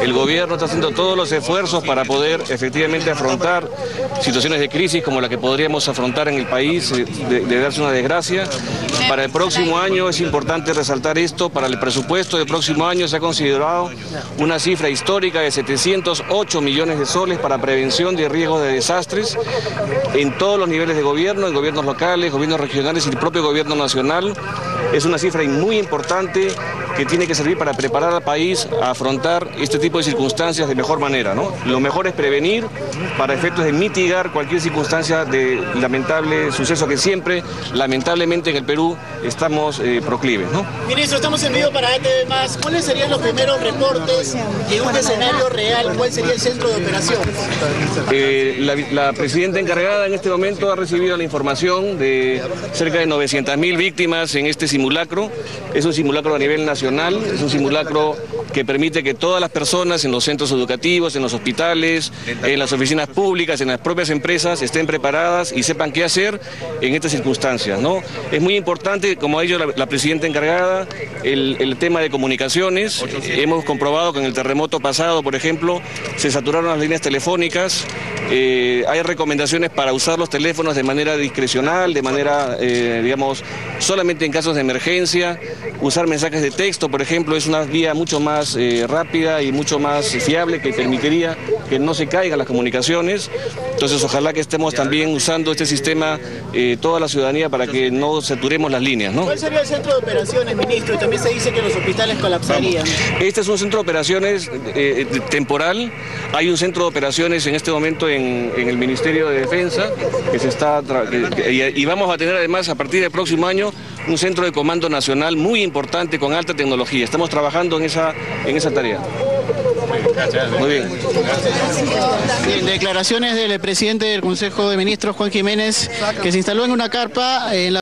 El gobierno está haciendo todos los esfuerzos para poder efectivamente afrontar situaciones de crisis como la que podríamos afrontar en el país, eh, de, de darse una desgracia. Para el próximo año es importante resaltar esto, para el presupuesto del próximo año se ha considerado una cifra histórica de 708 millones de soles para prevención de riesgos de desastres en todos los niveles de gobierno, en gobiernos locales, gobiernos regionales y el propio gobierno nacional. Es una cifra muy importante que tiene que servir para preparar al país a afrontar este tipo de circunstancias de mejor manera. ¿no? Lo mejor es prevenir para efectos de mitigar cualquier circunstancia de lamentable suceso que siempre, lamentablemente en el Perú, estamos eh, proclives. ¿no? Ministro, estamos en vivo para ATV Más. ¿Cuáles serían los primeros reportes en un escenario real? ¿Cuál sería el centro de operación? Eh, la, la presidenta encargada en este momento ha recibido la información de cerca de 900.000 víctimas en este simulacro. Es un simulacro a nivel nacional, es un simulacro que permite que todas las personas en los centros educativos, en los hospitales, en las oficinas públicas, en las propias empresas estén preparadas y sepan qué hacer en estas circunstancias. ¿no? Es muy importante, como ha dicho la, la presidenta encargada, el, el tema de comunicaciones. Hemos comprobado que en el terremoto pasado, por ejemplo, se saturaron las líneas telefónicas. Eh, hay recomendaciones para usar los teléfonos de manera discrecional, de manera, eh, digamos, solamente en casos de emergencia. Usar mensajes de texto, por ejemplo, es una vía mucho más eh, rápida y mucho más fiable que permitiría que no se caigan las comunicaciones. Entonces, ojalá que estemos también usando este sistema toda la ciudadanía para que no saturemos las líneas, ¿no? ¿Cuál sería el centro de operaciones, ministro? Y también se dice que los hospitales colapsarían. Este es un centro de operaciones temporal. Hay un centro de operaciones en este momento en, en el Ministerio de Defensa que se está y, vamos a tener además a partir del próximo año un centro de comando nacional muy importante con alta tecnología. Estamos trabajando en esa en esa tarea. Muy bien. En declaraciones del presidente del Consejo de Ministros, Juan Jiménez, que se instaló en una carpa en la